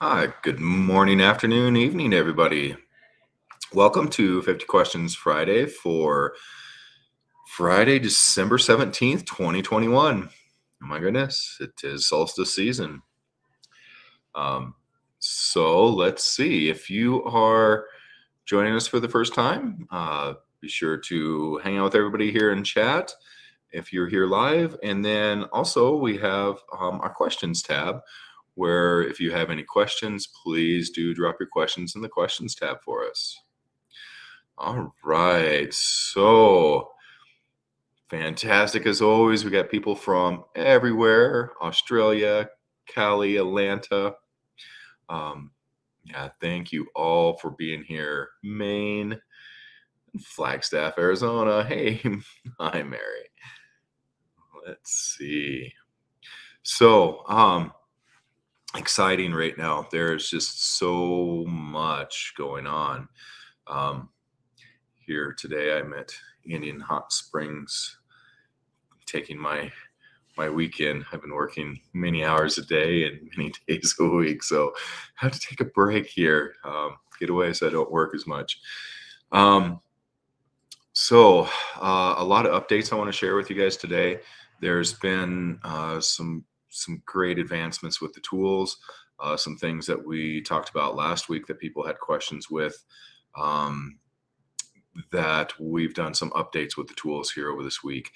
Hi, good morning, afternoon, evening, everybody. Welcome to 50 Questions Friday for Friday, December 17th, 2021. Oh my goodness, it is solstice season. Um, so let's see. If you are joining us for the first time, uh, be sure to hang out with everybody here in chat if you're here live. And then also, we have um, our questions tab where if you have any questions, please do drop your questions in the questions tab for us. All right. So fantastic as always. We got people from everywhere Australia, Cali, Atlanta. Um, yeah, thank you all for being here. Maine, Flagstaff, Arizona. Hey, hi, Mary. Let's see. So, um, exciting right now. There's just so much going on. Um, here today, I'm at Indian Hot Springs, taking my my weekend. I've been working many hours a day and many days a week, so I have to take a break here, um, get away so I don't work as much. Um, so, uh, a lot of updates I want to share with you guys today. There's been uh, some some great advancements with the tools, uh, some things that we talked about last week that people had questions with. Um, that we've done some updates with the tools here over this week.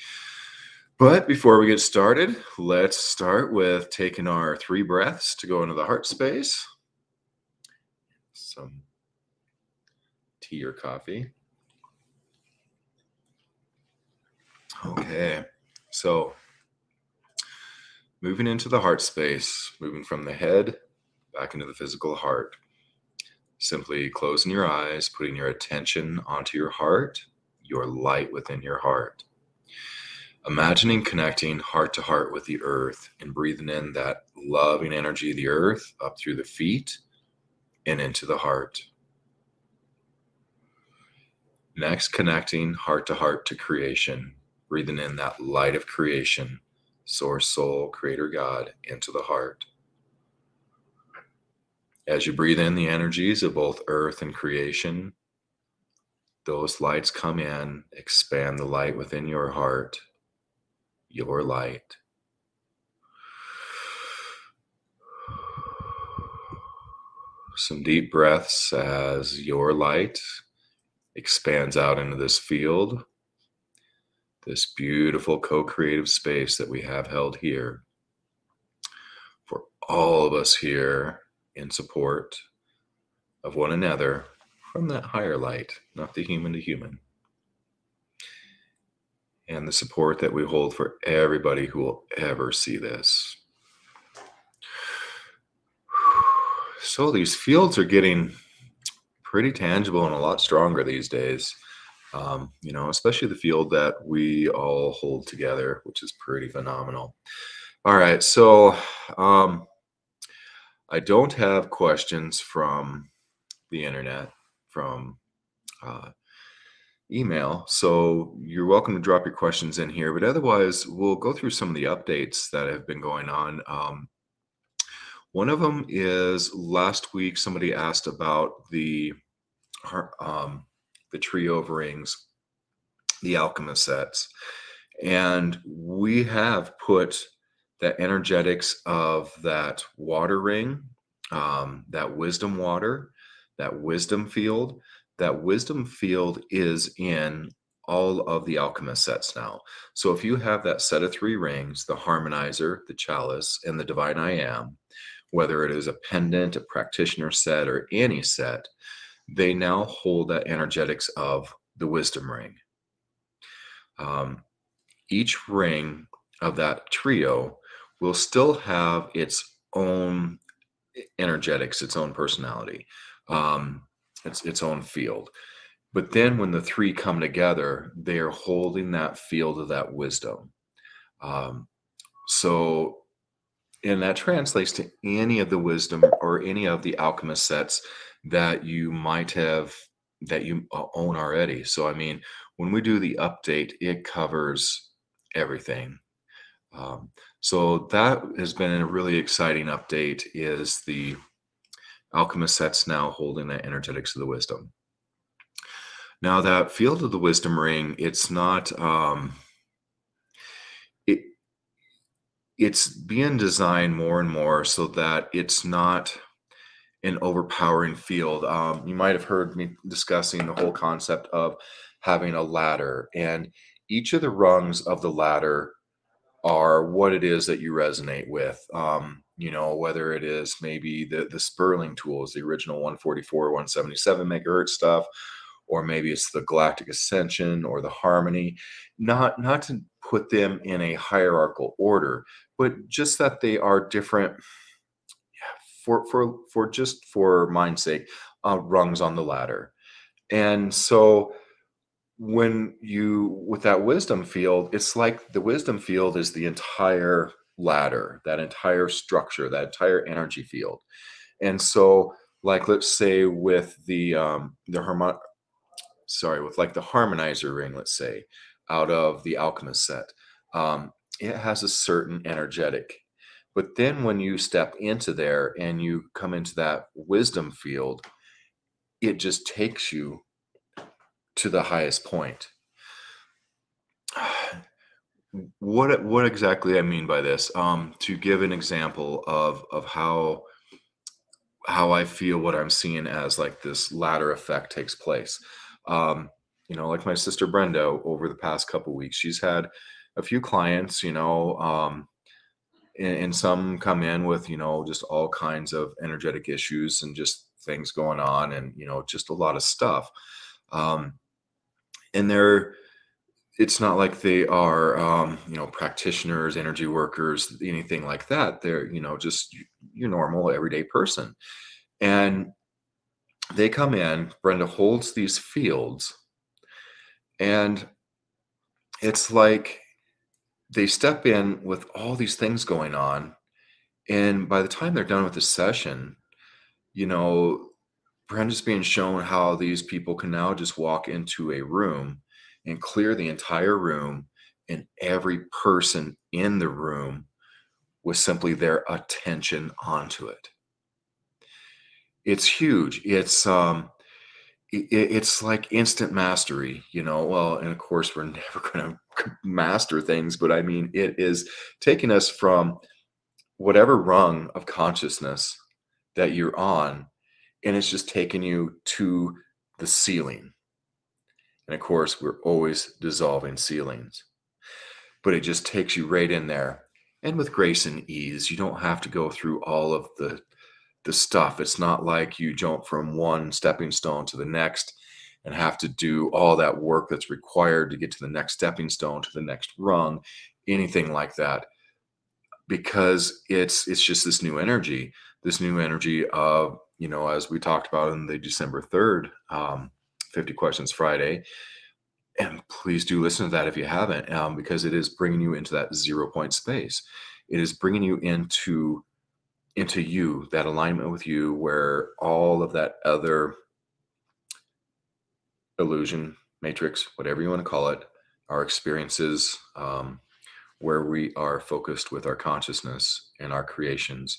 But before we get started, let's start with taking our three breaths to go into the heart space. Some tea or coffee. Okay, so moving into the heart space, moving from the head back into the physical heart. Simply closing your eyes, putting your attention onto your heart, your light within your heart. Imagining connecting heart to heart with the earth and breathing in that loving energy of the earth up through the feet and into the heart. Next, connecting heart to heart to creation, breathing in that light of creation, source, soul, creator, God, into the heart. As you breathe in the energies of both earth and creation, those lights come in, expand the light within your heart, your light. Some deep breaths as your light expands out into this field, this beautiful co creative space that we have held here for all of us here in support of one another from that higher light, not the human to human. And the support that we hold for everybody who will ever see this. So these fields are getting pretty tangible and a lot stronger these days. Um, you know, especially the field that we all hold together, which is pretty phenomenal. All right, so um, I don't have questions from the internet, from uh, email. So you're welcome to drop your questions in here. But otherwise, we'll go through some of the updates that have been going on. Um, one of them is last week somebody asked about the um, the trio of rings, the alchemist sets, and we have put that energetics of that water ring, um, that wisdom water, that wisdom field, that wisdom field is in all of the alchemist sets now. So if you have that set of three rings, the harmonizer, the chalice, and the divine I am, whether it is a pendant, a practitioner set, or any set, they now hold that energetics of the wisdom ring. Um, each ring of that trio will still have its own energetics, its own personality, um, its its own field. But then when the three come together, they are holding that field of that wisdom. Um, so, and that translates to any of the wisdom or any of the alchemist sets that you might have that you uh, own already. So, I mean, when we do the update, it covers everything. Um, so that has been a really exciting update. Is the alchemist sets now holding the energetics of the wisdom. Now that field of the wisdom ring, it's not um it it's being designed more and more so that it's not an overpowering field. Um, you might have heard me discussing the whole concept of having a ladder, and each of the rungs of the ladder are what it is that you resonate with. Um, you know, whether it is maybe the the Sperling tools, the original 144, 177 megahertz stuff, or maybe it's the Galactic Ascension or the Harmony. Not not to put them in a hierarchical order, but just that they are different for for for just for mind's sake, uh, rungs on the ladder. And so when you with that wisdom field, it's like the wisdom field is the entire ladder, that entire structure, that entire energy field. And so, like let's say with the um the harmon sorry, with like the harmonizer ring, let's say, out of the alchemist set, um, it has a certain energetic but then when you step into there and you come into that wisdom field, it just takes you to the highest point. What what exactly I mean by this? Um, to give an example of of how how I feel what I'm seeing as like this ladder effect takes place. Um, you know, like my sister Brenda over the past couple weeks, she's had a few clients, you know, um, and, and some come in with you know just all kinds of energetic issues and just things going on and you know just a lot of stuff. Um, and they're it's not like they are um, you know practitioners energy workers anything like that. They're you know just your normal everyday person. And they come in brenda holds these fields and it's like they step in with all these things going on and by the time they're done with the session you know brenda's being shown how these people can now just walk into a room and clear the entire room and every person in the room with simply their attention onto it. It's huge. It's um it's like instant mastery, you know. Well, and of course, we're never going to master things, but I mean, it is taking us from whatever rung of consciousness that you're on, and it's just taking you to the ceiling. And of course, we're always dissolving ceilings, but it just takes you right in there. And with grace and ease, you don't have to go through all of the the stuff. It's not like you jump from one stepping stone to the next and have to do all that work that's required to get to the next stepping stone to the next rung, anything like that. Because it's it's just this new energy, this new energy of, you know, as we talked about in the December 3rd, um, 50 Questions Friday. And please do listen to that if you haven't, um, because it is bringing you into that zero point space. It is bringing you into into you, that alignment with you, where all of that other illusion, matrix, whatever you want to call it, our experiences, um, where we are focused with our consciousness and our creations,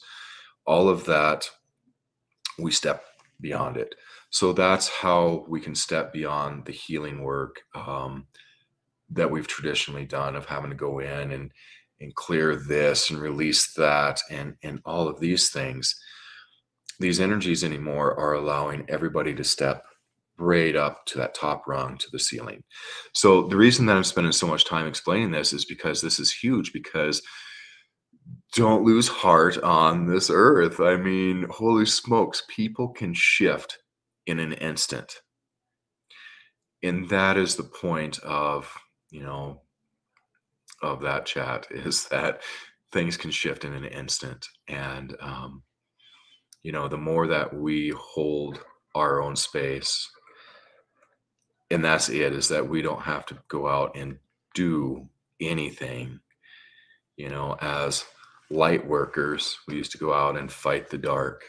all of that, we step beyond it. So that's how we can step beyond the healing work um, that we've traditionally done of having to go in and and clear this and release that and and all of these things these energies anymore are allowing everybody to step right up to that top rung to the ceiling. So the reason that i'm spending so much time explaining this is because this is huge because don't lose heart on this earth. I mean holy smokes people can shift in an instant. And that is the point of you know of that chat is that things can shift in an instant. And um, you know the more that we hold our own space and that's it is that we don't have to go out and do anything you know as light workers we used to go out and fight the dark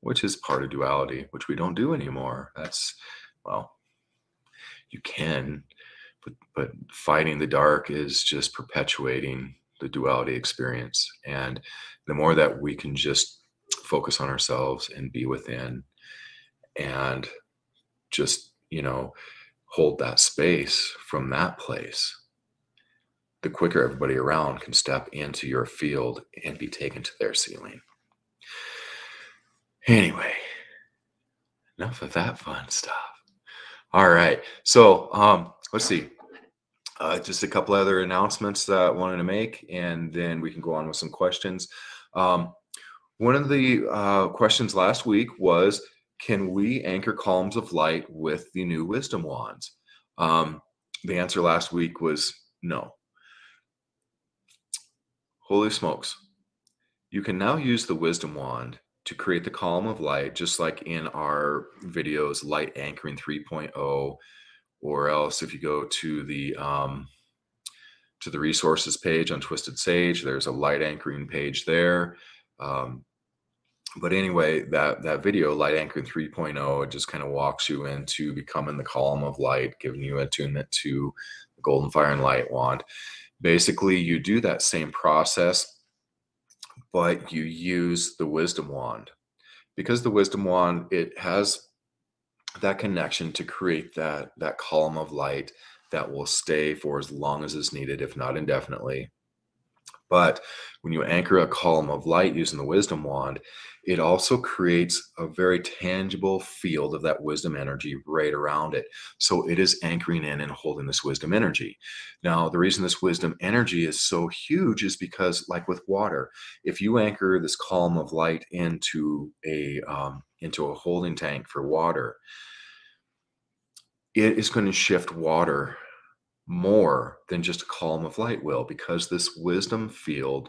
which is part of duality which we don't do anymore. That's well you can but but fighting the dark is just perpetuating the duality experience and the more that we can just focus on ourselves and be within and just, you know, hold that space from that place, the quicker everybody around can step into your field and be taken to their ceiling. Anyway, enough of that fun stuff. All right. So um, let's see. Uh, just a couple other announcements that I wanted to make, and then we can go on with some questions. Um, one of the uh, questions last week was Can we anchor columns of light with the new wisdom wands? Um, the answer last week was no. Holy smokes. You can now use the wisdom wand to create the column of light, just like in our videos, Light Anchoring 3.0, or else if you go to the um, to the resources page on Twisted Sage, there's a light anchoring page there. Um, but anyway, that that video, Light Anchoring 3.0, it just kind of walks you into becoming the column of light, giving you attunement to the Golden Fire and Light wand. Basically, you do that same process but you use the wisdom wand because the wisdom wand it has that connection to create that that column of light that will stay for as long as is needed if not indefinitely. But when you anchor a column of light using the wisdom wand, it also creates a very tangible field of that wisdom energy right around it. So it is anchoring in and holding this wisdom energy. Now, the reason this wisdom energy is so huge is because, like with water, if you anchor this column of light into a um, into a holding tank for water, it is going to shift water more than just a column of light will because this wisdom field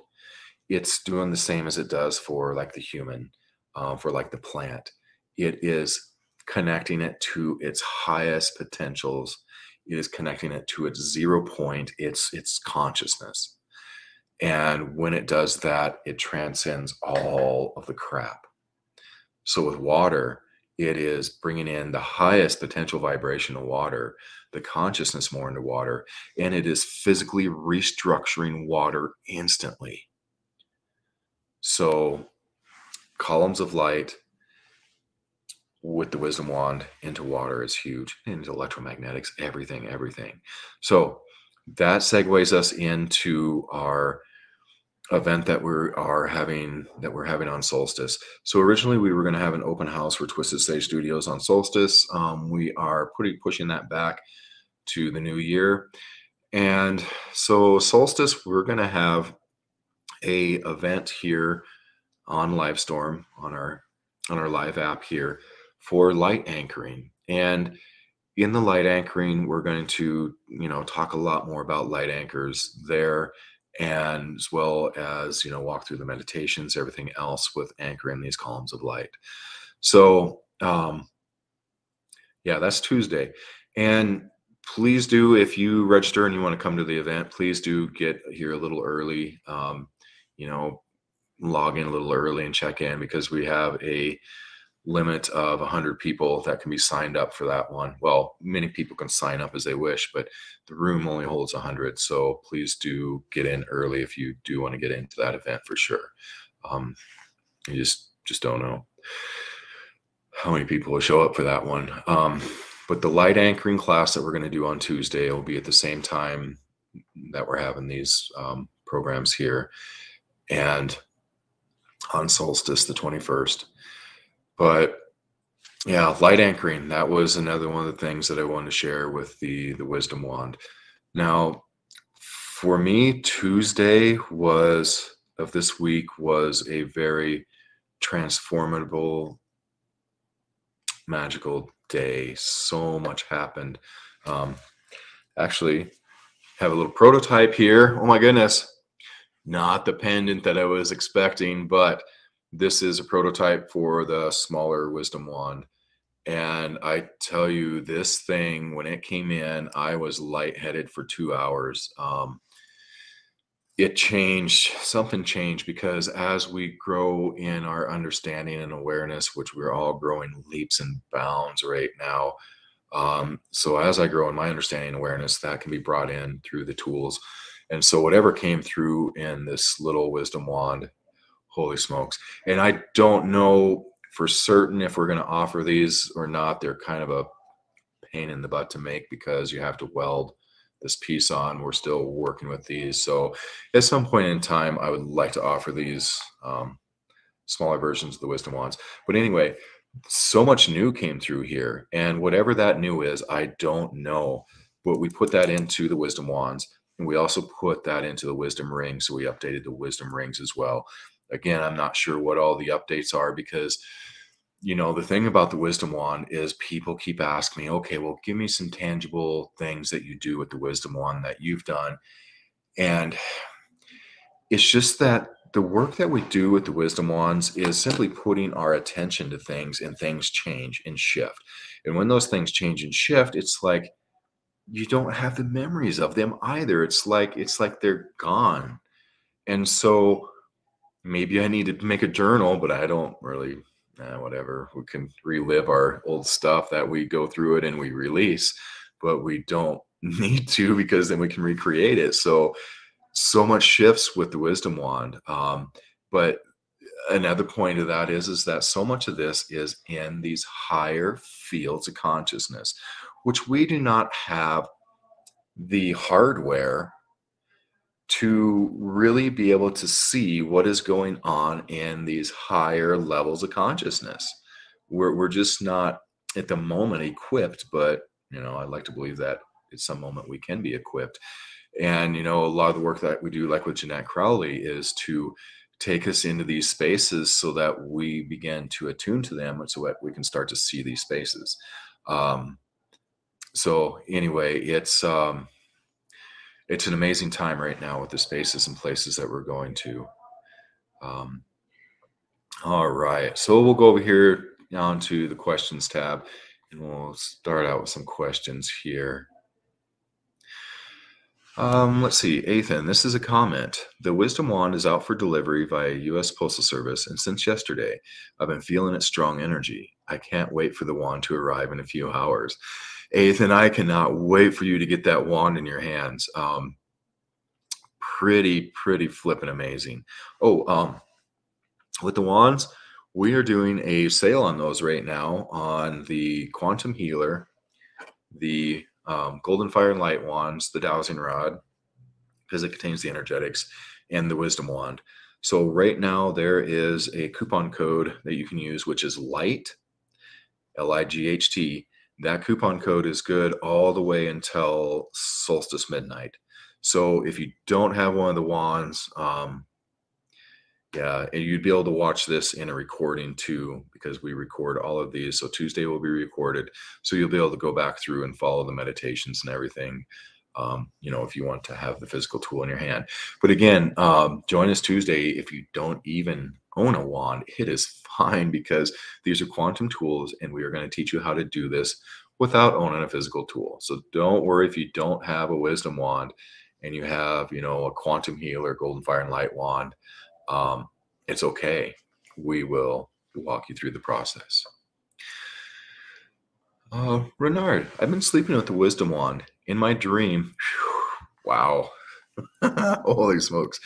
it's doing the same as it does for like the human uh, for like the plant. It is connecting it to its highest potentials. It is connecting it to its zero point its its consciousness. And when it does that it transcends all of the crap. So with water it is bringing in the highest potential vibration of water, the consciousness more into water, and it is physically restructuring water instantly. So, columns of light with the wisdom wand into water is huge, into electromagnetics, everything, everything. So, that segues us into our event that we are having that we're having on solstice. So originally we were going to have an open house for twisted sage studios on solstice. Um, we are putting pushing that back to the new year. And so solstice we're going to have a event here on livestorm on our on our live app here for light anchoring. And in the light anchoring we're going to you know talk a lot more about light anchors there and as well as you know walk through the meditations everything else with anchoring these columns of light. So um yeah that's tuesday. And please do if you register and you want to come to the event please do get here a little early. Um you know log in a little early and check in because we have a limit of 100 people that can be signed up for that one. Well, many people can sign up as they wish, but the room only holds 100. So please do get in early if you do want to get into that event for sure. Um, you just just don't know how many people will show up for that one. Um, but the light anchoring class that we're going to do on Tuesday will be at the same time that we're having these um, programs here, and on solstice the 21st but yeah, light anchoring, that was another one of the things that I wanted to share with the the wisdom wand. Now, for me, Tuesday was of this week was a very transformable magical day. So much happened. Um, actually, have a little prototype here. Oh my goodness. Not the pendant that I was expecting, but this is a prototype for the smaller wisdom wand. And I tell you, this thing, when it came in, I was lightheaded for two hours. Um, it changed, something changed because as we grow in our understanding and awareness, which we're all growing leaps and bounds right now. Um, so as I grow in my understanding and awareness, that can be brought in through the tools. And so whatever came through in this little wisdom wand Holy smokes. And I don't know for certain if we're going to offer these or not. They're kind of a pain in the butt to make because you have to weld this piece on. We're still working with these. So at some point in time, I would like to offer these um, smaller versions of the wisdom wands. But anyway, so much new came through here. And whatever that new is, I don't know. But we put that into the wisdom wands. And we also put that into the wisdom ring. So we updated the wisdom rings as well. Again, I'm not sure what all the updates are because you know, the thing about the wisdom wand is people keep asking me, okay, well, give me some tangible things that you do with the wisdom wand that you've done. And it's just that the work that we do with the wisdom wands is simply putting our attention to things and things change and shift. And when those things change and shift, it's like you don't have the memories of them either. It's like it's like they're gone. And so maybe I need to make a journal, but I don't really eh, whatever. We can relive our old stuff that we go through it and we release, but we don't need to because then we can recreate it. So, so much shifts with the wisdom wand. Um, but another point of that is is that so much of this is in these higher fields of consciousness, which we do not have the hardware to really be able to see what is going on in these higher levels of consciousness. We're, we're just not at the moment equipped, but you know, I'd like to believe that at some moment we can be equipped. And you know, a lot of the work that we do, like with Jeanette Crowley, is to take us into these spaces so that we begin to attune to them, so that we can start to see these spaces. Um, so anyway, it's um, it's an amazing time right now with the spaces and places that we're going to. Um, all right, so we'll go over here onto the questions tab, and we'll start out with some questions here. Um, let's see, Ethan, this is a comment. The Wisdom Wand is out for delivery via U.S. Postal Service, and since yesterday, I've been feeling its strong energy. I can't wait for the wand to arrive in a few hours. Ethan, I cannot wait for you to get that wand in your hands. Um, pretty, pretty flipping amazing. Oh, um, with the wands, we are doing a sale on those right now on the Quantum Healer, the um, Golden Fire and Light wands, the Dowsing Rod, because it contains the energetics, and the Wisdom Wand. So right now there is a coupon code that you can use, which is LIGHT, L-I-G-H-T, that coupon code is good all the way until solstice midnight. So if you don't have one of the wands, um, yeah, and you'd be able to watch this in a recording too, because we record all of these. So Tuesday will be recorded. So you'll be able to go back through and follow the meditations and everything. Um, you know, if you want to have the physical tool in your hand. But again, um, join us Tuesday if you don't even own a wand, it is fine because these are quantum tools and we are going to teach you how to do this without owning a physical tool. So don't worry if you don't have a wisdom wand and you have, you know, a quantum healer, golden fire and light wand. Um, it's okay. We will walk you through the process. Uh, Renard, I've been sleeping with the wisdom wand in my dream. Whew, wow. Holy smokes.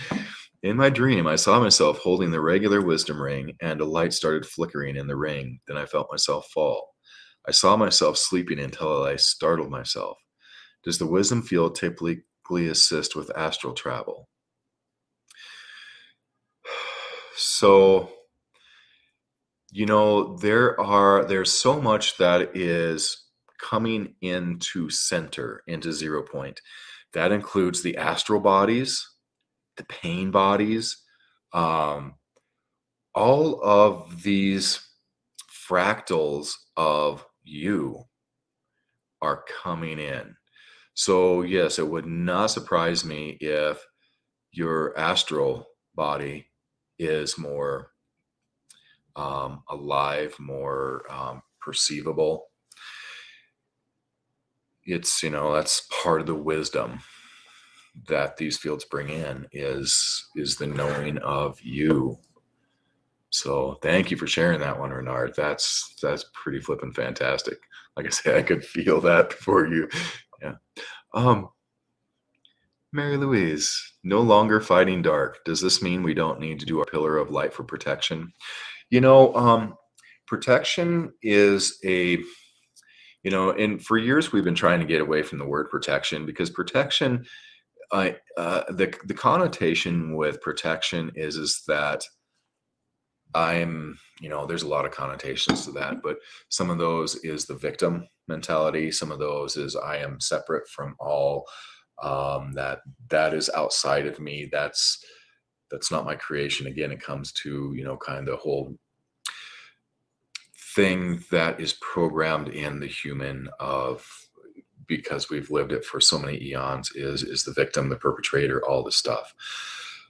In my dream, I saw myself holding the regular wisdom ring, and a light started flickering in the ring. Then I felt myself fall. I saw myself sleeping until I startled myself. Does the wisdom field typically assist with astral travel? So, you know, there are there's so much that is coming into center, into zero point. That includes the astral bodies, the pain bodies, um, all of these fractals of you are coming in. So, yes, it would not surprise me if your astral body is more um, alive, more um, perceivable. It's, you know, that's part of the wisdom that these fields bring in is is the knowing of you. So thank you for sharing that one renard. That's that's pretty flipping fantastic. Like i say i could feel that before you. Yeah. Um mary louise No longer fighting dark. Does this mean we don't need to do a pillar of light for protection? You know, um, protection is a, you know, and for years we've been trying to get away from the word protection because protection, I, uh, the the connotation with protection is is that I'm, you know, there's a lot of connotations to that, but some of those is the victim mentality. Some of those is I am separate from all um, that that is outside of me. That's that's not my creation. Again, it comes to you know kind of the whole thing that is programmed in the human of because we've lived it for so many eons is is the victim the perpetrator all the stuff.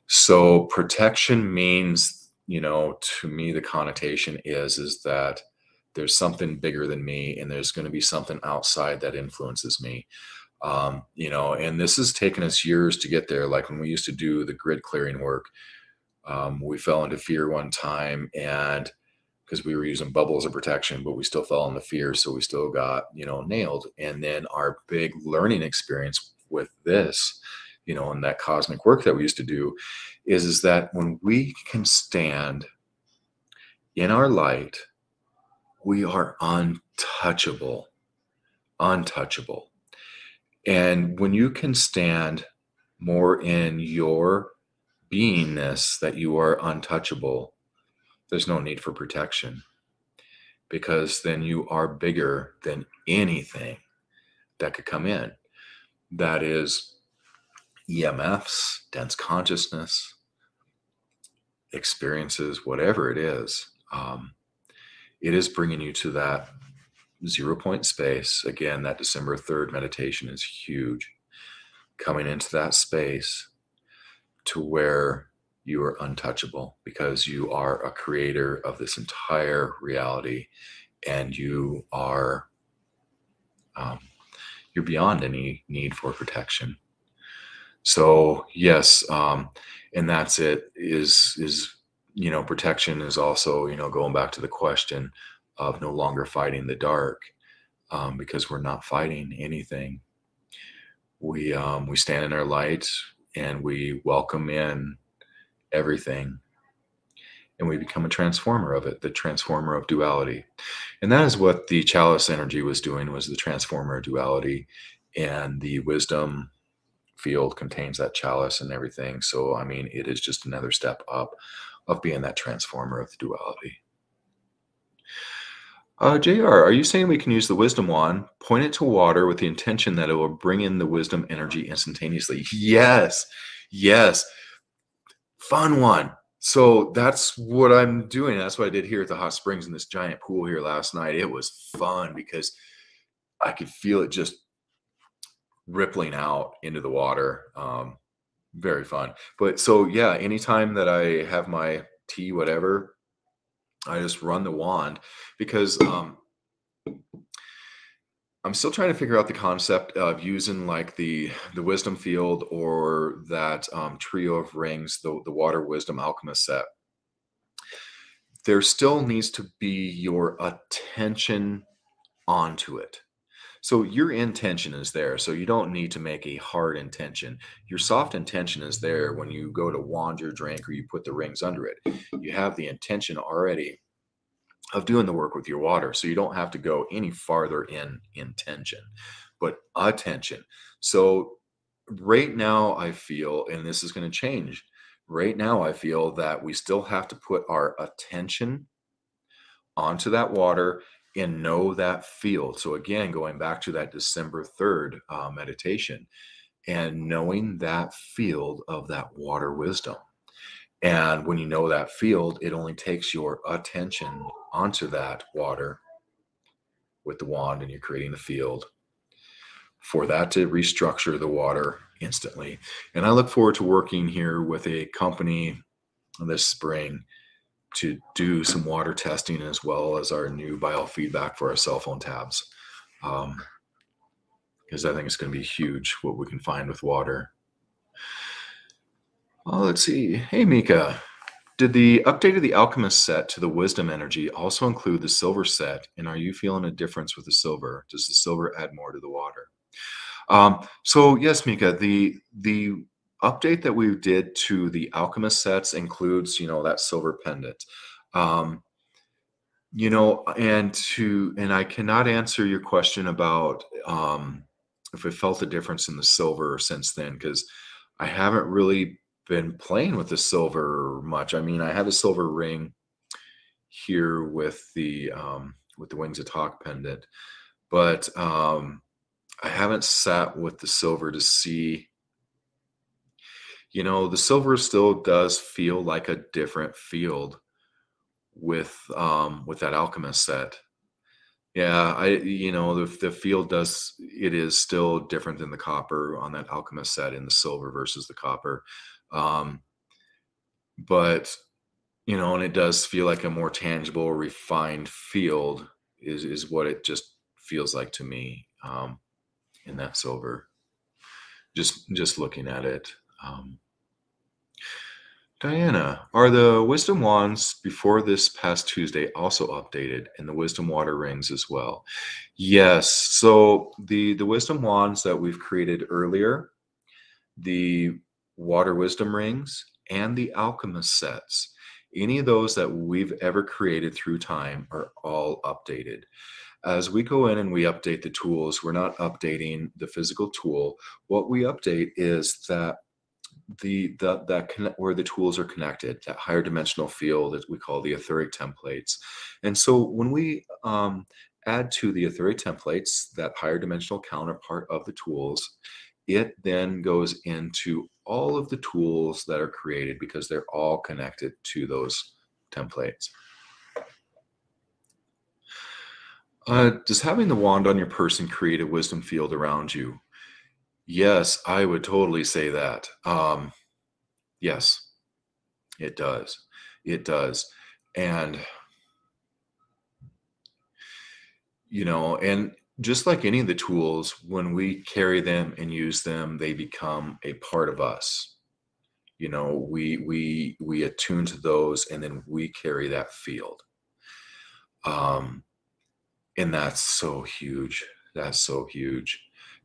So protection means you know to me the connotation is is that there's something bigger than me and there's going to be something outside that influences me. Um, you know and this has taken us years to get there. Like when we used to do the grid clearing work um, we fell into fear one time and because we were using bubbles of protection but we still fell into fear so we still got you know nailed. And then our big learning experience with this you know and that cosmic work that we used to do is is that when we can stand in our light we are untouchable untouchable. And when you can stand more in your beingness that you are untouchable there's no need for protection because then you are bigger than anything that could come in that is EMFs, dense consciousness, experiences, whatever it is, um, it is bringing you to that zero point space. Again, that December 3rd meditation is huge. Coming into that space to where you are untouchable because you are a creator of this entire reality and you are um, you're beyond any need for protection. So yes um, and that's it is is you know protection is also you know going back to the question of no longer fighting the dark um, because we're not fighting anything. We um, we stand in our light and we welcome in everything and we become a transformer of it the transformer of duality and that is what the chalice energy was doing was the transformer of duality and the wisdom field contains that chalice and everything. So, I mean, it is just another step up of being that transformer of the duality. Uh, JR, are you saying we can use the wisdom wand, point it to water with the intention that it will bring in the wisdom energy instantaneously? Yes, yes. Fun one. So that's what I'm doing. That's what I did here at the hot springs in this giant pool here last night. It was fun because I could feel it just rippling out into the water. Um, very fun. But so yeah, anytime that I have my tea, whatever, I just run the wand because um, I'm still trying to figure out the concept of using like the the wisdom field or that um, trio of rings, the the water wisdom alchemist set. There still needs to be your attention onto it. So your intention is there. So you don't need to make a hard intention. Your soft intention is there when you go to wand your drink or you put the rings under it. You have the intention already of doing the work with your water. So you don't have to go any farther in intention, but attention. So right now, I feel, and this is going to change. Right now, I feel that we still have to put our attention onto that water and know that field. So, again, going back to that December 3rd uh, meditation and knowing that field of that water wisdom. And when you know that field, it only takes your attention onto that water with the wand and you're creating the field for that to restructure the water instantly. And I look forward to working here with a company this spring to do some water testing as well as our new biofeedback for our cell phone tabs. Um, because I think it's going to be huge what we can find with water. Well, let's see. Hey, Mika, did the update of the Alchemist set to the Wisdom Energy also include the Silver set? And are you feeling a difference with the silver? Does the silver add more to the water? Um, so yes, Mika, the the update that we did to the alchemist sets includes you know that silver pendant um you know and to and i cannot answer your question about um if i felt a difference in the silver since then because i haven't really been playing with the silver much. I mean i have a silver ring here with the um with the wings of Tok pendant but um i haven't sat with the silver to see you know the silver still does feel like a different field with um with that alchemist set. Yeah i you know the, the field does it is still different than the copper on that alchemist set in the silver versus the copper um but you know and it does feel like a more tangible refined field is is what it just feels like to me um in that silver just just looking at it um, Diana, are the wisdom wands before this past Tuesday also updated and the wisdom water rings as well? Yes. So the the wisdom wands that we've created earlier, the water wisdom rings and the alchemist sets, any of those that we've ever created through time are all updated as we go in and we update the tools, we're not updating the physical tool. What we update is that the the that connect, where the tools are connected, that higher dimensional field that we call the etheric templates. And so when we um, add to the etheric templates that higher dimensional counterpart of the tools, it then goes into all of the tools that are created because they're all connected to those templates. Uh, does having the wand on your person create a wisdom field around you? Yes, I would totally say that. Um, yes, it does. It does. And, you know, and just like any of the tools, when we carry them and use them, they become a part of us. You know, we we we attune to those, and then we carry that field. Um, and that's so huge. That's so huge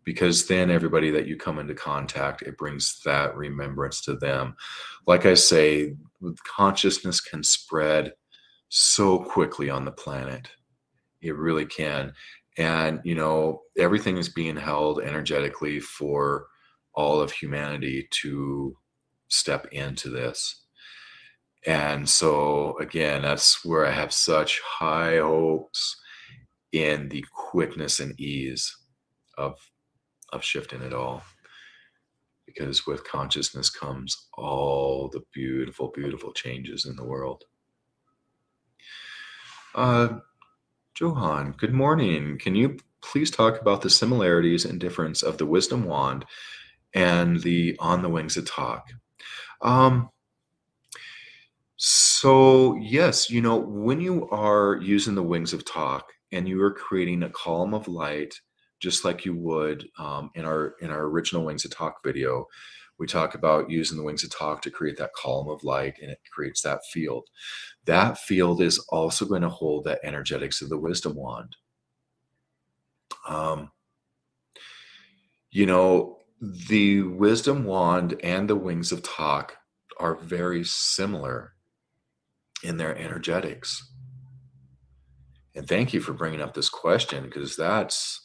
because then everybody that you come into contact it brings that remembrance to them like i say consciousness can spread so quickly on the planet it really can and you know everything is being held energetically for all of humanity to step into this. And so again that's where i have such high hopes in the quickness and ease of of shifting it all. Because with consciousness comes all the beautiful beautiful changes in the world. Uh, johan good morning. Can you please talk about the similarities and difference of the wisdom wand and the on the wings of Tok um, so yes you know when you are using the wings of Tok and you are creating a column of light just like you would um, in our in our original wings of talk video we talk about using the wings of Tok to create that column of light and it creates that field. That field is also going to hold that energetics of the wisdom wand. Um, you know the wisdom wand and the wings of Tok are very similar in their energetics. And thank you for bringing up this question because that's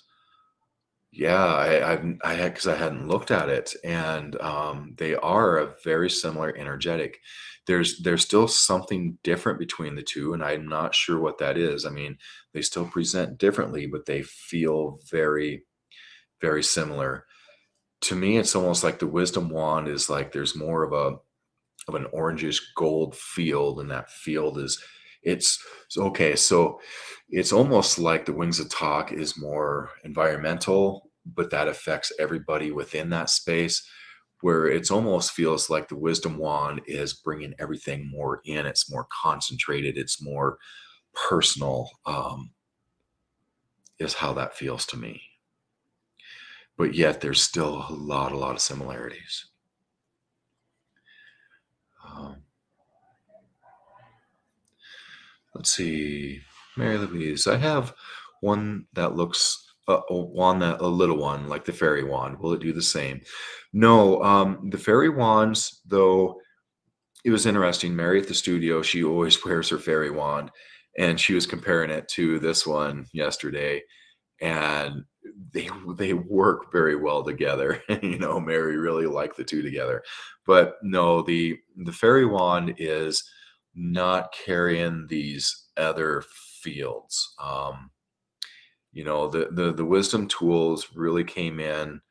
yeah i i've i had because i hadn't looked at it and um they are a very similar energetic. There's there's still something different between the two and i'm not sure what that is. I mean they still present differently but they feel very very similar. To me it's almost like the wisdom wand is like there's more of a of an orangish gold field and that field is it's okay so it's almost like the wings of Tok is more environmental but that affects everybody within that space where it's almost feels like the wisdom wand is bringing everything more in it's more concentrated it's more personal um, is how that feels to me but yet there's still a lot a lot of similarities um, Let's see. Mary Louise. I have one that looks a, a wand that a little one like the fairy wand. Will it do the same? No um the fairy wands though it was interesting. Mary at the studio she always wears her fairy wand and she was comparing it to this one yesterday and they they work very well together. You know mary really liked the two together. But no the the fairy wand is not carrying these other fields. Um you know the the, the wisdom tools really came in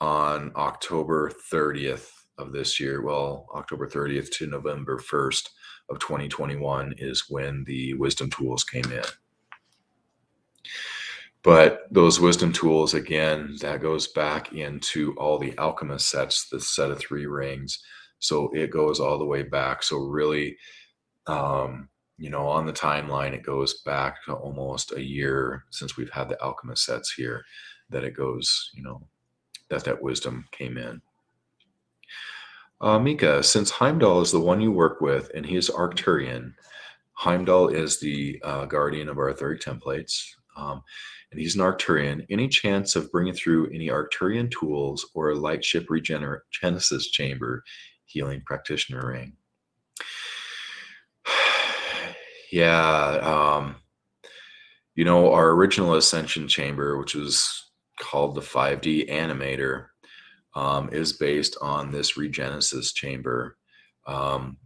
on october 30th of this year. Well october 30th to november 1st of 2021 is when the wisdom tools came in. But those wisdom tools again that goes back into all the alchemist sets the set of three rings. So it goes all the way back. So really um you know on the timeline it goes back to almost a year since we've had the alchemist sets here that it goes you know that that wisdom came in uh, mika since Heimdahl is the one you work with and he is arcturian Heimdahl is the uh, guardian of our 30 templates um, and he's an Arcturian. Any chance of bringing through any Arcturian tools or a light ship regenesis chamber healing practitioner ring? Yeah, um, you know, our original Ascension chamber, which was called the 5D Animator, um, is based on this Regenesis chamber, um,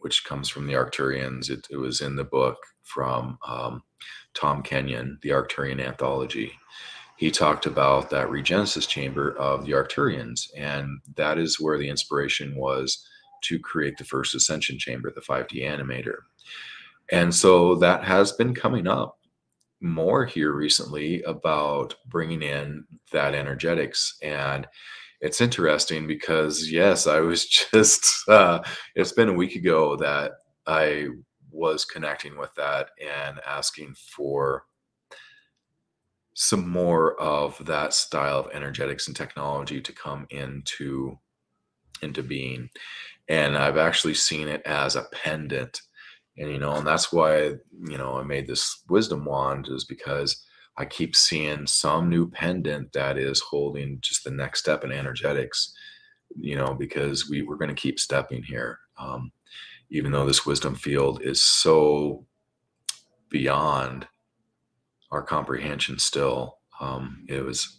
which comes from the Arcturians. It, it, was in the book from um, Tom Kenyon, the Arcturian Anthology. He talked about that regenesis chamber of the Arcturians, and that is where the inspiration was to create the first ascension chamber, the 5D animator. And so that has been coming up more here recently about bringing in that energetics. And it's interesting because yes i was just uh, it's been a week ago that i was connecting with that and asking for some more of that style of energetics and technology to come into into being. And i've actually seen it as a pendant and you know and that's why you know i made this wisdom wand is because i keep seeing some new pendant that is holding just the next step in energetics you know because we, we're going to keep stepping here. Um, even though this wisdom field is so beyond our comprehension still um, it was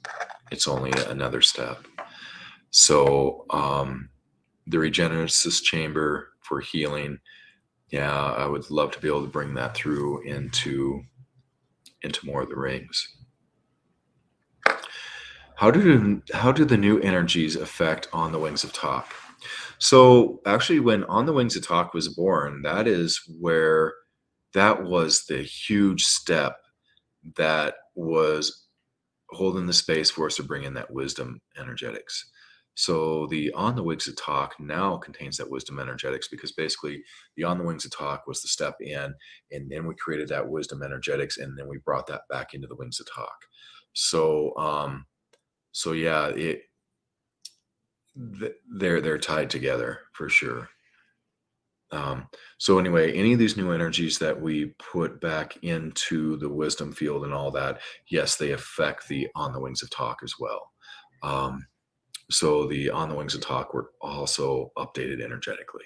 it's only another step. So um, the regenesis chamber for healing yeah i would love to be able to bring that through into into more of the rings how do how do the new energies affect on the wings of Tok so actually, when On the Wings of Tok was born, that is where that was the huge step that was holding the space for us to bring in that wisdom energetics. So the On the Wings of Tok now contains that wisdom energetics because basically the On the Wings of Tok was the step in, and then we created that wisdom energetics, and then we brought that back into the Wings of Tok. So um, so yeah, it they're they're tied together for sure. Um, so anyway, any of these new energies that we put back into the wisdom field and all that, yes, they affect the on the wings of Tok as well. Um, so the on the wings of Tok were also updated energetically.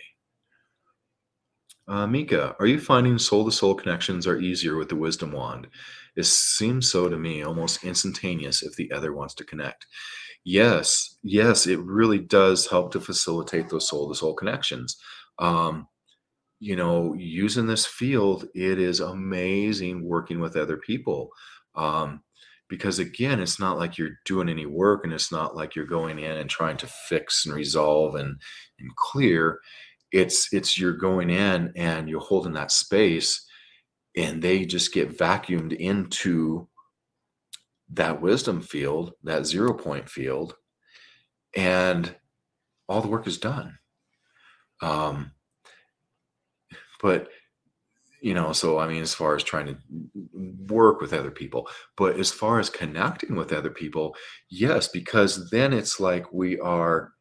Uh, Mika, are you finding soul to soul connections are easier with the wisdom wand? It seems so to me, almost instantaneous if the other wants to connect. Yes, yes, it really does help to facilitate those soul to soul connections. Um, you know, using this field, it is amazing working with other people. Um, because again, it's not like you're doing any work and it's not like you're going in and trying to fix and resolve and, and clear. It's it's you're going in and you're holding that space and they just get vacuumed into that wisdom field, that zero point field, and all the work is done. Um, but you know, so I mean, as far as trying to work with other people, but as far as connecting with other people, yes, because then it's like we are,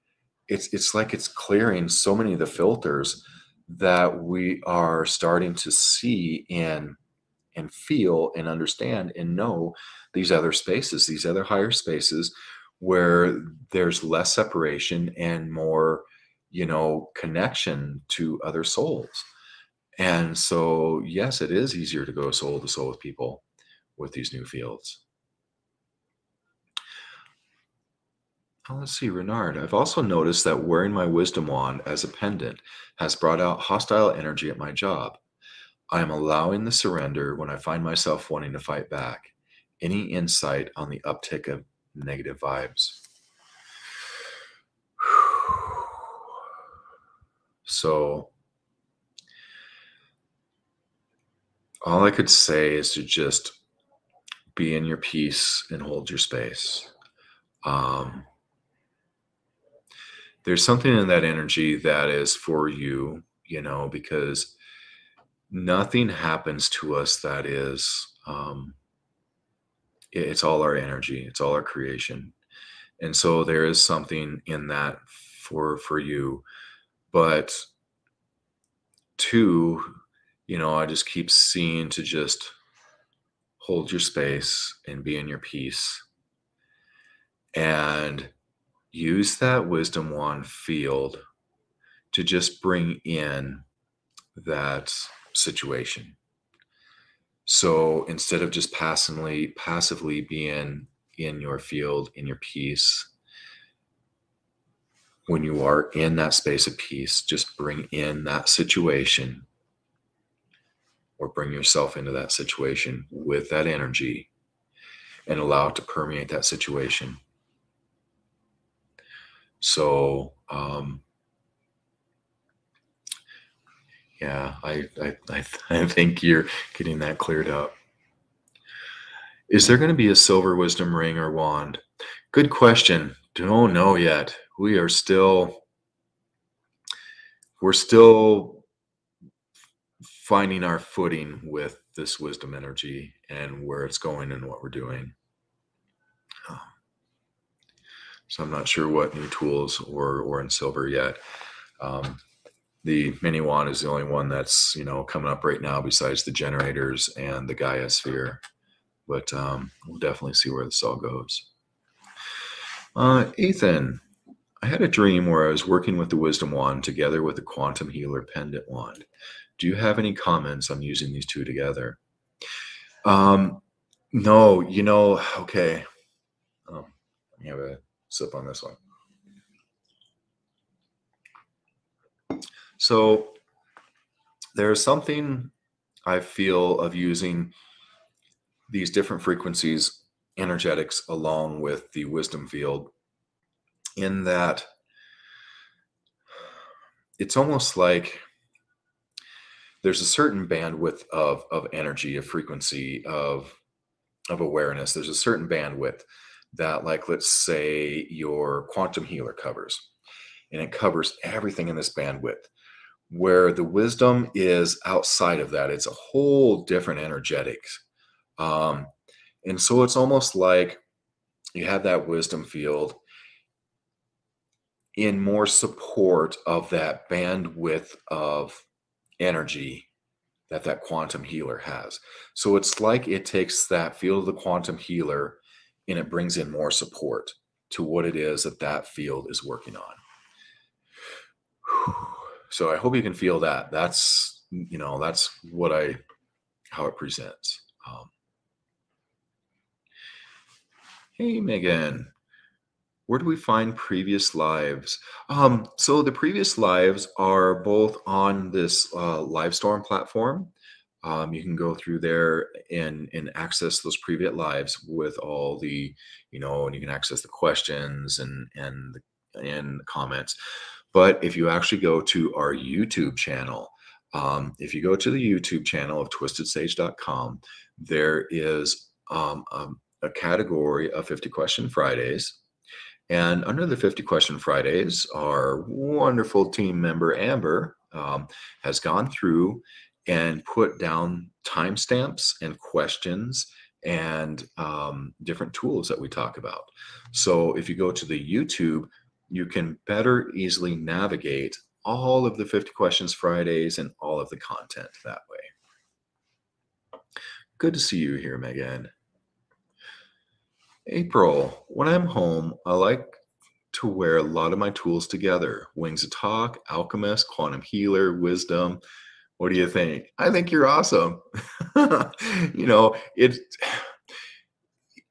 it's it's like it's clearing so many of the filters that we are starting to see in and feel and understand and know these other spaces, these other higher spaces where there's less separation and more, you know, connection to other souls. And so, yes, it is easier to go soul to soul with people with these new fields. Oh, let's see, Renard. I've also noticed that wearing my wisdom wand as a pendant has brought out hostile energy at my job. I am allowing the surrender when I find myself wanting to fight back. Any insight on the uptick of negative vibes? So, all I could say is to just be in your peace and hold your space. Um, there's something in that energy that is for you, you know, because nothing happens to us that is, um, it's all our energy, it's all our creation. And so there is something in that for for you but two you know i just keep seeing to just hold your space and be in your peace. And use that wisdom wand field to just bring in that situation. So instead of just passively passively being in your field in your peace when you are in that space of peace just bring in that situation or bring yourself into that situation with that energy and allow it to permeate that situation. So, um, yeah, I, I, I, I think you're getting that cleared up. Is there going to be a silver wisdom ring or wand? Good question. Don't know yet. We are still, we're still finding our footing with this wisdom energy and where it's going and what we're doing. Um, so I'm not sure what new tools or or in silver yet. Um, the mini wand is the only one that's you know coming up right now besides the generators and the Gaia sphere. But um, we'll definitely see where this all goes. Uh, Ethan, I had a dream where I was working with the wisdom wand together with the quantum healer pendant wand. Do you have any comments on using these two together? Um, no, you know, okay. Um, let me have a sip on this one. So there's something I feel of using these different frequencies, energetics, along with the wisdom field, in that it's almost like there's a certain bandwidth of of energy, of frequency, of of awareness. There's a certain bandwidth that, like, let's say your quantum healer covers, and it covers everything in this bandwidth. Where the wisdom is outside of that, it's a whole different energetics. Um, and so it's almost like you have that wisdom field in more support of that bandwidth of energy that that quantum healer has. So it's like it takes that field of the quantum healer and it brings in more support to what it is that that field is working on. So I hope you can feel that. That's you know that's what I how it presents. Um, hey Megan, where do we find previous lives? Um, so the previous lives are both on this uh, Livestorm platform. Um, you can go through there and and access those previous lives with all the, you know, and you can access the questions and and the, and the comments. But if you actually go to our YouTube channel, um, if you go to the YouTube channel of twistedsage.com, there is um, um, a category of 50 Question Fridays and under the 50 Question Fridays, our wonderful team member Amber um, has gone through and put down timestamps and questions and um, different tools that we talk about. So if you go to the YouTube, you can better easily navigate all of the 50 Questions Fridays and all of the content that way. good to see you here, Megan. April, when I'm home, I like to wear a lot of my tools together Wings of Tok, Alchemist, Quantum Healer, Wisdom. What do you think? I think you're awesome. you know, it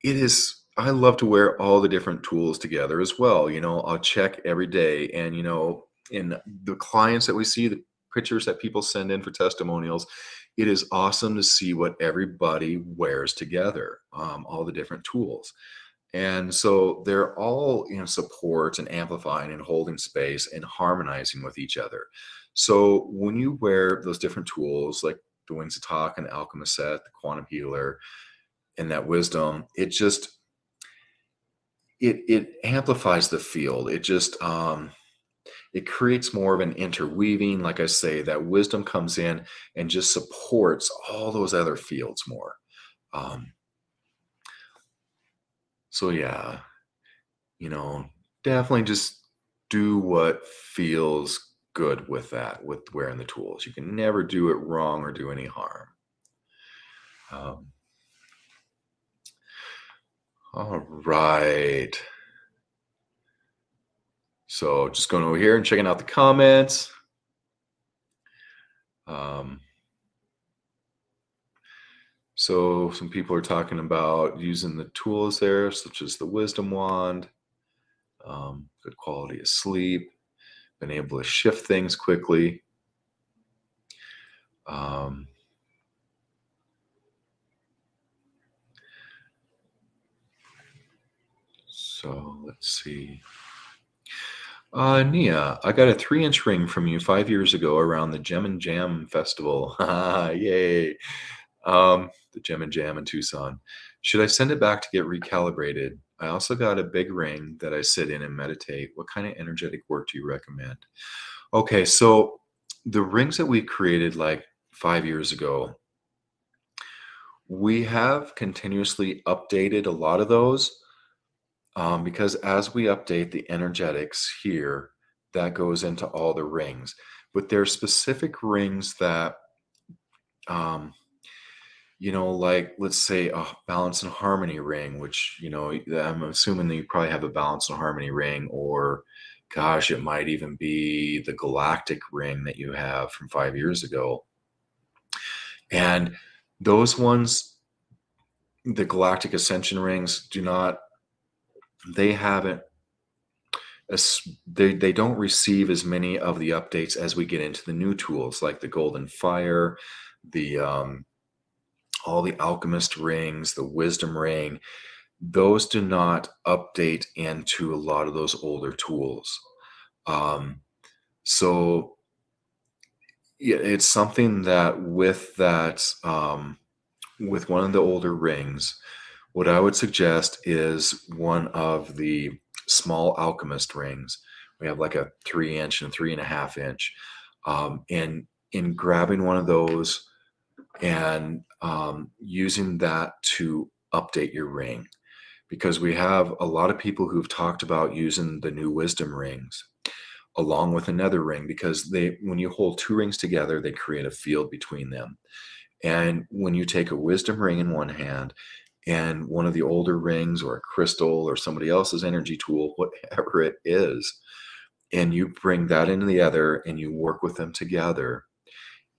it is I love to wear all the different tools together as well. You know, I'll check every day and you know, in the clients that we see, the pictures that people send in for testimonials, it is awesome to see what everybody wears together, um, all the different tools. And so they're all, you know, support and amplifying and holding space and harmonizing with each other. So when you wear those different tools, like the Wings of Tok and the Alchemist set, the Quantum Healer, and that wisdom, it just it it amplifies the field. It just um it creates more of an interweaving. Like I say, that wisdom comes in and just supports all those other fields more. Um, so yeah, you know, definitely just do what feels good with that, with wearing the tools. You can never do it wrong or do any harm. Um, all right. So just going over here and checking out the comments. Um, so some people are talking about using the tools there, such as the wisdom wand, um, good quality of sleep, been able to shift things quickly. Um, so let's see. Uh, Nia, I got a three inch ring from you five years ago around the Gem and Jam Festival. Yay. Um, the Gem and Jam in Tucson. Should I send it back to get recalibrated? I also got a big ring that I sit in and meditate. What kind of energetic work do you recommend? Okay, so the rings that we created like five years ago, we have continuously updated a lot of those um, because as we update the energetics here, that goes into all the rings. But there are specific rings that um, you know, like let's say a balance and harmony ring, which, you know, I'm assuming that you probably have a balance and harmony ring, or gosh, it might even be the galactic ring that you have from five years ago. And those ones, the galactic ascension rings, do not, they haven't they, they don't receive as many of the updates as we get into the new tools like the golden fire the um, all the alchemist rings, the wisdom ring, those do not update into a lot of those older tools. Um, so it's something that with that, um, with one of the older rings, what I would suggest is one of the small alchemist rings. We have like a three inch and three and a half inch. Um, and in grabbing one of those, and um, using that to update your ring because we have a lot of people who've talked about using the new wisdom rings along with another ring because they when you hold two rings together they create a field between them and when you take a wisdom ring in one hand and one of the older rings or a crystal or somebody else's energy tool whatever it is and you bring that into the other and you work with them together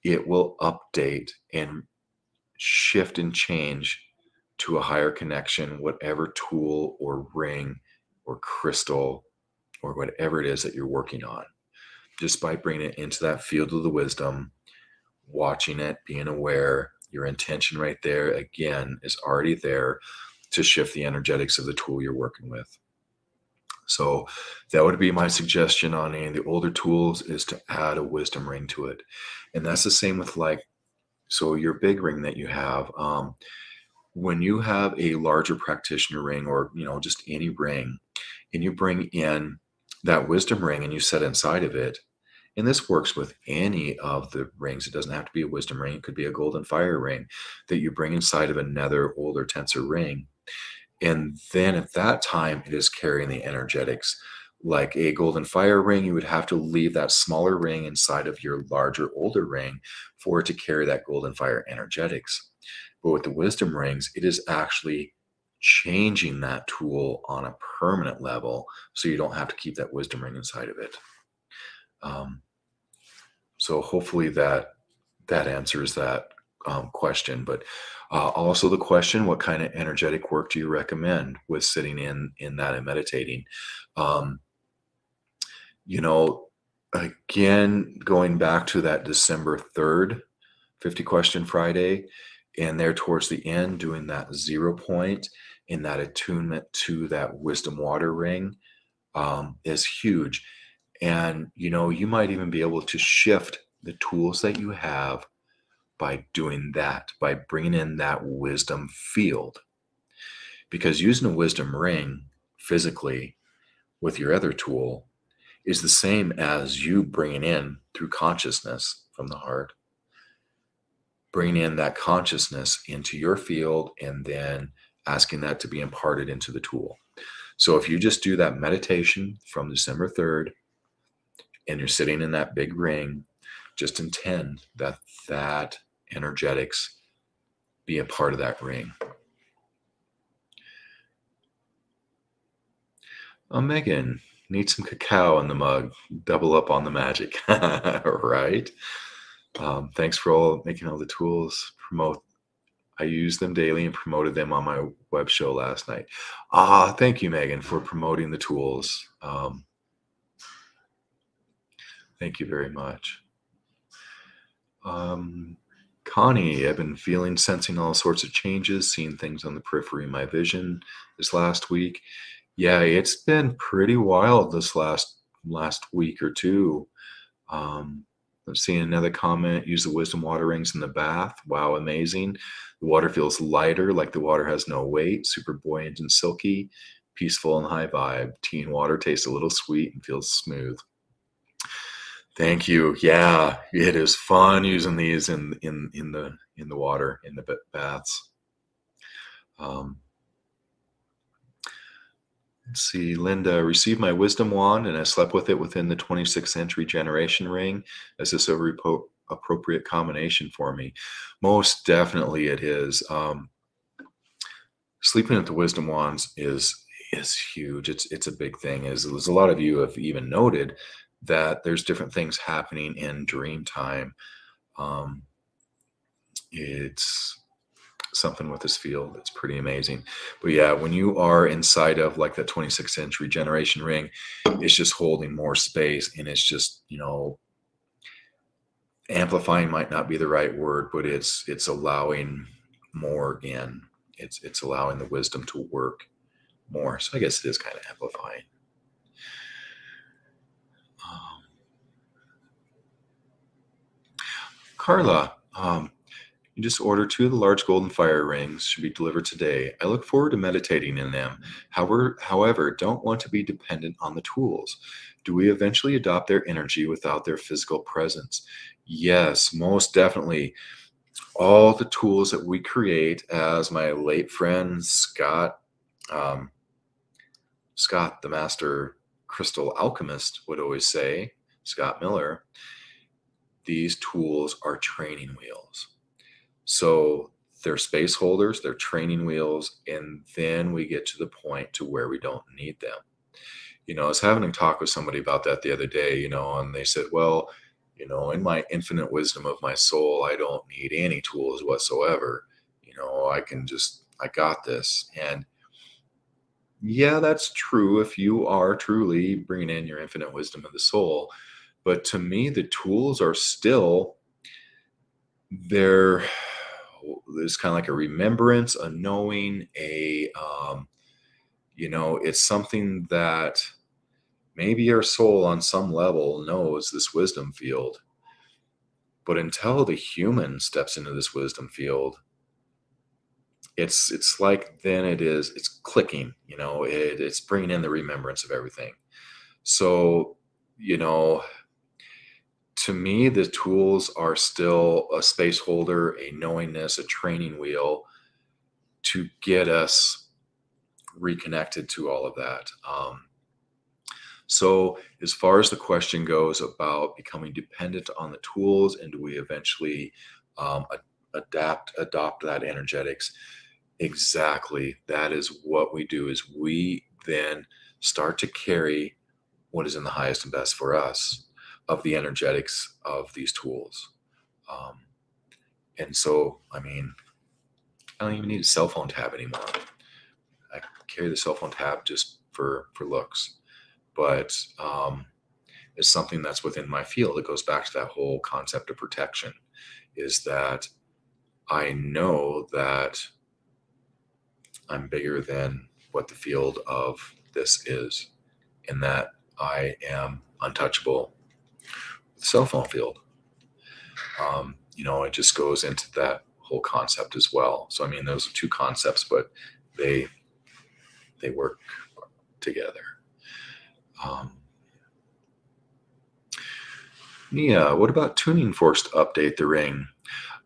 it will update and shift and change to a higher connection, whatever tool or ring or crystal or whatever it is that you're working on. Just by bringing it into that field of the wisdom, watching it, being aware, your intention right there again is already there to shift the energetics of the tool you're working with. So that would be my suggestion on any of the older tools is to add a wisdom ring to it. And that's the same with like, so your big ring that you have, um, when you have a larger practitioner ring or, you know, just any ring and you bring in that wisdom ring and you set inside of it, and this works with any of the rings. It doesn't have to be a wisdom ring. It could be a golden fire ring that you bring inside of another older tensor ring. And then at that time, it is carrying the energetics. Like a golden fire ring, you would have to leave that smaller ring inside of your larger, older ring for it to carry that golden fire energetics. But with the wisdom rings, it is actually changing that tool on a permanent level so you don't have to keep that wisdom ring inside of it. Um, so hopefully that that answers that um, question. But uh, also the question: What kind of energetic work do you recommend with sitting in in that and meditating? Um, you know, again, going back to that December third, fifty question Friday, and there towards the end, doing that zero point in that attunement to that wisdom water ring um, is huge. And you know, you might even be able to shift the tools that you have by doing that, by bringing in that wisdom field. Because using a wisdom ring physically with your other tool is the same as you bringing in through consciousness from the heart, bringing in that consciousness into your field and then asking that to be imparted into the tool. So if you just do that meditation from December 3rd and you're sitting in that big ring just intend that that energetics be a part of that ring. Oh, Megan, need some cacao in the mug. Double up on the magic, right? Um, thanks for all making all the tools. Promote. I used them daily and promoted them on my web show last night. Ah, thank you, Megan, for promoting the tools. Um, thank you very much. Um, Connie, I've been feeling, sensing all sorts of changes, seeing things on the periphery of my vision this last week. Yeah, it's been pretty wild this last last week or two. Um, I'm seeing another comment. Use the wisdom water rings in the bath. Wow, amazing. The water feels lighter, like the water has no weight, super buoyant and silky, peaceful and high vibe. Tea and water tastes a little sweet and feels smooth. Thank you. Yeah, it is fun using these in in in the in the water in the baths. Um, let's see, Linda received my wisdom wand and I slept with it within the 26th century generation ring. Is this a repo- appropriate combination for me? Most definitely, it is. Um, sleeping at the wisdom wands is is huge. It's it's a big thing. As, as a lot of you have even noted, that there's different things happening in dream time. Um, it's something with this field that's pretty amazing. But yeah, when you are inside of like that 26 inch regeneration ring, it's just holding more space and it's just, you know, amplifying might not be the right word, but it's it's allowing more again. It's it's allowing the wisdom to work more. So I guess it is kind of amplifying. Carla, um, you just ordered two of the large golden fire rings should be delivered today. I look forward to meditating in them. However, however, don't want to be dependent on the tools. Do we eventually adopt their energy without their physical presence? Yes, most definitely. All the tools that we create, as my late friend Scott, um, Scott, the master crystal alchemist, would always say, Scott Miller, these tools are training wheels. So they're space holders, they're training wheels, and then we get to the point to where we don't need them. You know, I was having a talk with somebody about that the other day, you know, and they said, well, you know, in my infinite wisdom of my soul, I don't need any tools whatsoever. You know, I can just, I got this. And yeah, that's true if you are truly bringing in your infinite wisdom of the soul. But to me, the tools are still there. There's kind of like a remembrance, a knowing, a um, you know, it's something that maybe our soul on some level knows this wisdom field. But until the human steps into this wisdom field, it's it's like then it is it's clicking you know it, it's bringing in the remembrance of everything so you know to me, the tools are still a space holder, a knowingness, a training wheel to get us reconnected to all of that. Um, so, as far as the question goes about becoming dependent on the tools, and do we eventually um, adapt adopt that energetics exactly that is what we do is we then start to carry what is in the highest and best for us of the energetics of these tools. Um, and so i mean i don't even need a cell phone tab anymore. I carry the cell phone tab just for for looks. But um, it's something that's within my field. It goes back to that whole concept of protection is that i know that I'm bigger than what the field of this is, and that I am untouchable cell phone field. Um, you know, it just goes into that whole concept as well. So I mean, those are two concepts, but they they work together. Um, yeah, what about tuning forks to update the ring?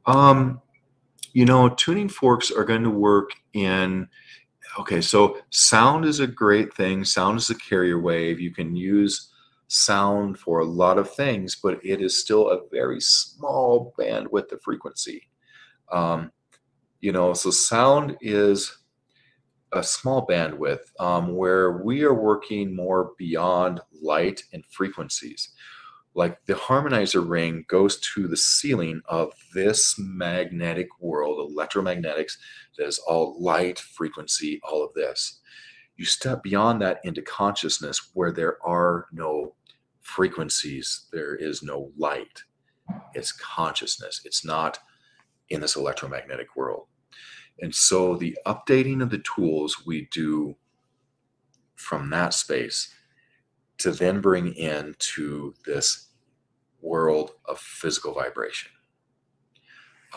Um, you know, tuning forks are going to work in. Okay, so sound is a great thing. Sound is a carrier wave. You can use sound for a lot of things, but it is still a very small bandwidth of frequency. Um, you know, so sound is a small bandwidth um, where we are working more beyond light and frequencies like the harmonizer ring goes to the ceiling of this magnetic world, electromagnetics, that is all light, frequency, all of this. You step beyond that into consciousness where there are no frequencies, there is no light. It's consciousness. It's not in this electromagnetic world. And so the updating of the tools we do from that space to then bring into this world of physical vibration.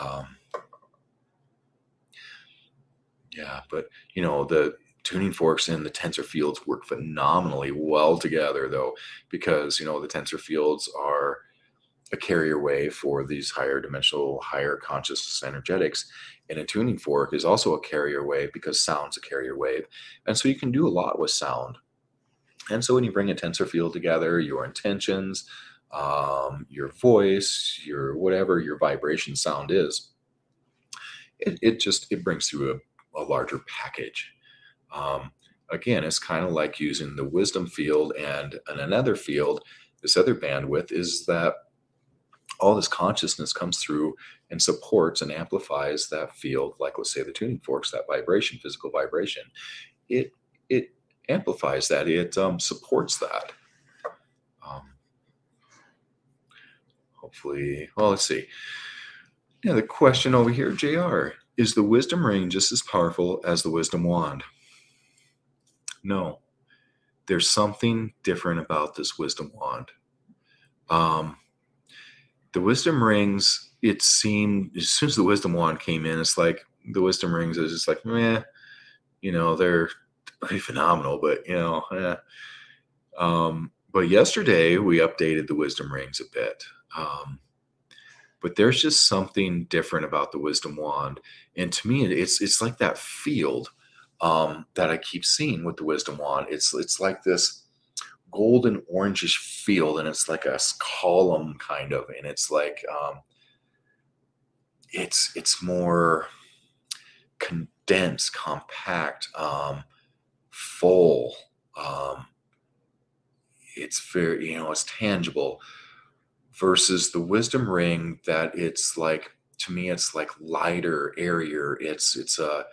Um, yeah, but you know the tuning forks and the tensor fields work phenomenally well together, though, because you know the tensor fields are a carrier wave for these higher dimensional, higher consciousness energetics. And a tuning fork is also a carrier wave because sound's a carrier wave. And so you can do a lot with sound. And so when you bring a tensor field together, your intentions, um, your voice, your whatever your vibration sound is, it, it just it brings through a, a larger package. Um, again, it's kind of like using the wisdom field and, and another field. This other bandwidth is that all this consciousness comes through and supports and amplifies that field, like let's say the tuning forks, that vibration, physical vibration. It it amplifies that. It um, supports that. hopefully, well, let's see. Yeah, the question over here, JR, is the wisdom ring just as powerful as the wisdom wand? No, there's something different about this wisdom wand. Um, the wisdom rings, it seemed as soon as the wisdom wand came in, it's like the wisdom rings is just like, meh, you know, they're phenomenal, but you know, eh. um, but yesterday we updated the wisdom rings a bit. Um, but there's just something different about the wisdom wand, and to me, it's it's like that field um, that I keep seeing with the wisdom wand. It's it's like this golden orangish field, and it's like a column kind of, and it's like um, it's it's more condensed, compact, um, full. Um, it's very you know it's tangible versus the wisdom ring that it's like to me it's like lighter airier it's it's a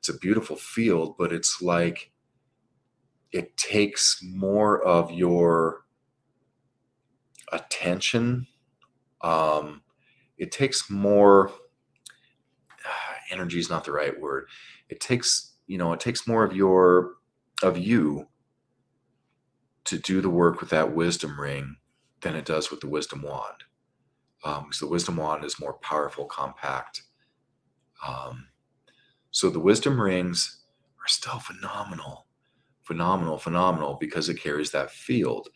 it's a beautiful field but it's like it takes more of your attention um it takes more energy is not the right word it takes you know it takes more of your of you to do the work with that wisdom ring than it does with the wisdom wand. Um, because the wisdom wand is more powerful, compact. Um, so the wisdom rings are still phenomenal, phenomenal, phenomenal because it carries that field.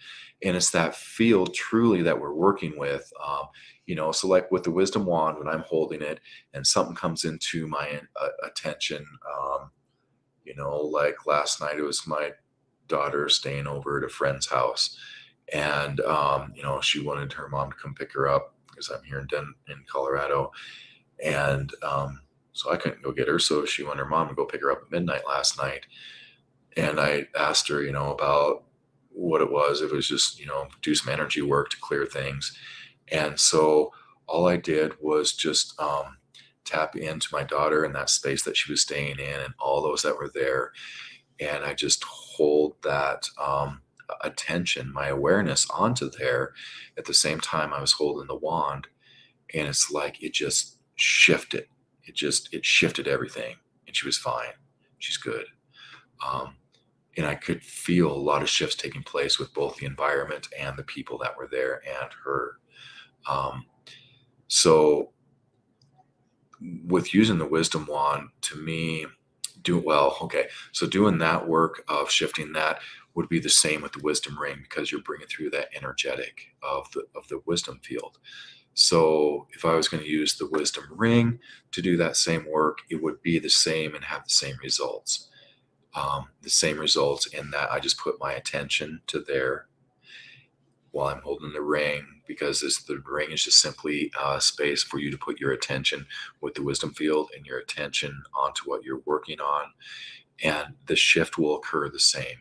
And it's that field truly that we're working with. Um, you know, so like with the wisdom wand, when I'm holding it and something comes into my uh, attention, um, you know, like last night it was my daughter staying over at a friend's house and um, you know she wanted her mom to come pick her up because I'm here in Den- in Colorado, and um, so I couldn't go get her. So she went her mom to go pick her up at midnight last night. And I asked her, you know, about what it was. It was just, you know, do some energy work to clear things. And so all I did was just um, tap into my daughter in that space that she was staying in and all those that were there. And I just hold that um, attention, my awareness onto there. At the same time, I was holding the wand. And it's like it just shifted. It just, it shifted everything. And she was fine. She's good. Um, and I could feel a lot of shifts taking place with both the environment and the people that were there and her. Um, so, with using the wisdom wand, to me, do well. Okay, so doing that work of shifting that would be the same with the wisdom ring because you're bringing through that energetic of the of the wisdom field. So, if I was going to use the wisdom ring to do that same work, it would be the same and have the same results um, the same results in that I just put my attention to there while I'm holding the ring because this the ring is just simply a space for you to put your attention with the wisdom field and your attention onto what you're working on, and the shift will occur the same.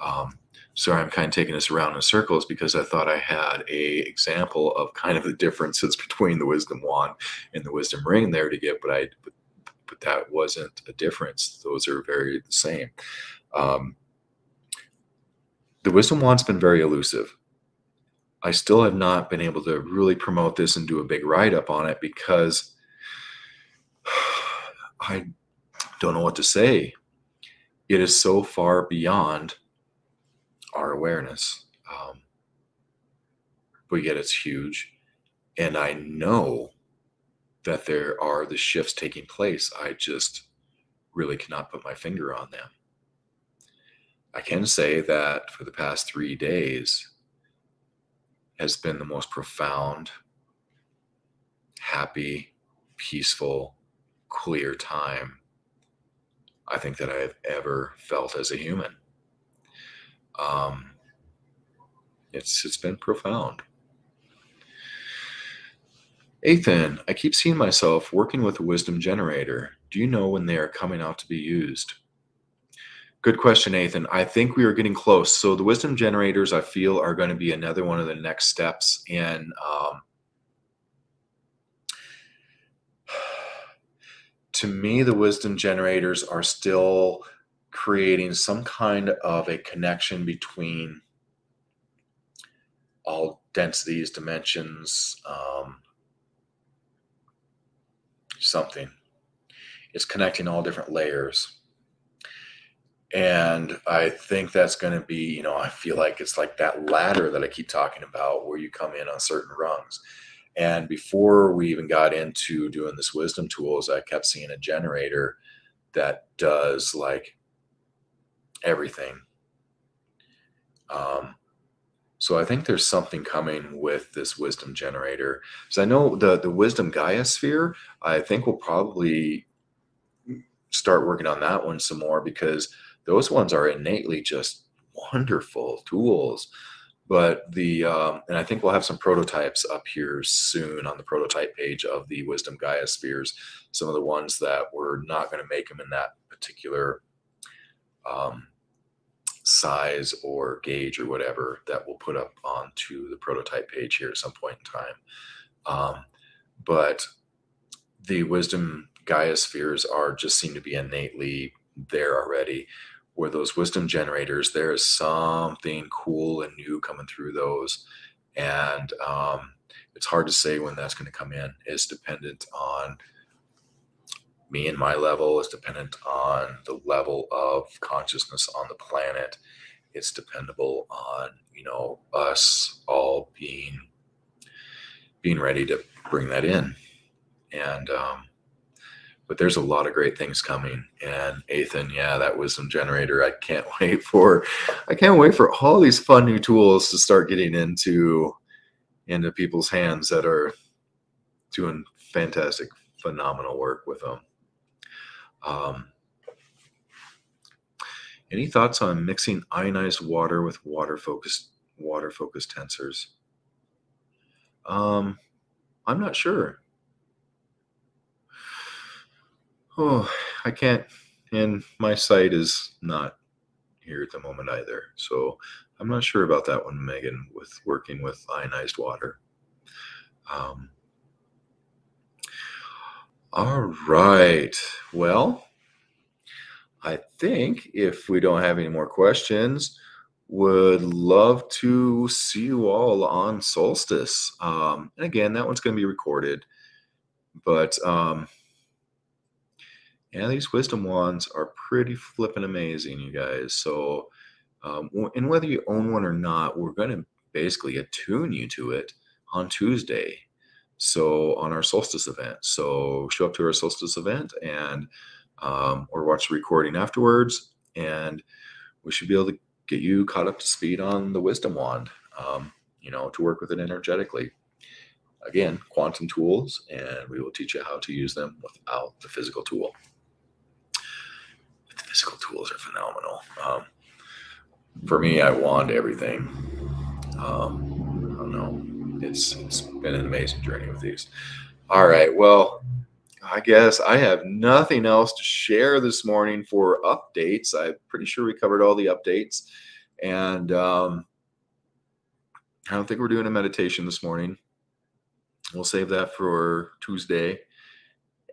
Um, sorry, I'm kind of taking this around in circles because I thought I had a example of kind of the differences between the wisdom wand and the wisdom ring there to get, but I but but that wasn't a difference. Those are very the same. Um, the wisdom wand's been very elusive. I still have not been able to really promote this and do a big write up on it because I don't know what to say. It is so far beyond our awareness. Um, but yet it's huge. And I know that there are the shifts taking place. I just really cannot put my finger on them. I can say that for the past three days has been the most profound, happy, peaceful, clear time I think that I've ever felt as a human. Um, it's it's been profound. Ethan, I keep seeing myself working with a wisdom generator. Do you know when they are coming out to be used? Good question, Ethan. I think we are getting close. So the wisdom generators, I feel, are going to be another one of the next steps in. Um, to me, the wisdom generators are still creating some kind of a connection between all densities, dimensions, um, something. It's connecting all different layers. And I think that's going to be, you know, I feel like it's like that ladder that I keep talking about where you come in on certain rungs. And before we even got into doing this wisdom tools, I kept seeing a generator that does like everything. Um, so I think there's something coming with this wisdom generator. So I know the the wisdom Gaia sphere. I think we'll probably start working on that one some more because those ones are innately just wonderful tools. But the um, and I think we'll have some prototypes up here soon on the prototype page of the Wisdom Gaia spheres. Some of the ones that we're not going to make them in that particular um, size or gauge or whatever that we'll put up onto the prototype page here at some point in time. Um, but the wisdom Gaia spheres are just seem to be innately there already. Where those wisdom generators, there is something cool and new coming through those, and um, it's hard to say when that's going to come in. It's dependent on me and my level is dependent on the level of consciousness on the planet. It's dependable on you know us all being being ready to bring that in. And um but there's a lot of great things coming. And ethan yeah that wisdom generator i can't wait for i can't wait for all these fun new tools to start getting into into people's hands that are doing fantastic phenomenal work with them um, any thoughts on mixing ionized water with water focused water focused tensors? Um, I'm not sure. Oh, I can't, and my site is not here at the moment either. So I'm not sure about that one, Megan, with working with ionized water. Um, all right. Well, I think if we don't have any more questions, would love to see you all on Solstice. Um, and again, that one's going to be recorded. But um, yeah, these wisdom wands are pretty flippin' amazing, you guys. So, um, and whether you own one or not, we're going to basically attune you to it on Tuesday. So on our solstice event. So show up to our solstice event and um, or watch the recording afterwards, and we should be able to get you caught up to speed on the wisdom wand. Um, you know, to work with it energetically. Again, quantum tools, and we will teach you how to use them without the physical tool. The physical tools are phenomenal. Um, for me, I wand everything. Um, I don't know. It's it's been an amazing journey with these. All right. Well, I guess I have nothing else to share this morning for updates. I'm pretty sure we covered all the updates. And um, I don't think we're doing a meditation this morning. We'll save that for Tuesday.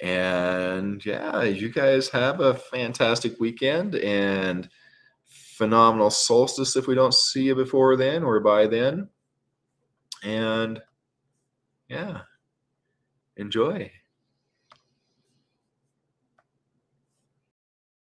And yeah, you guys have a fantastic weekend and phenomenal solstice if we don't see you before then or by then. And yeah, enjoy.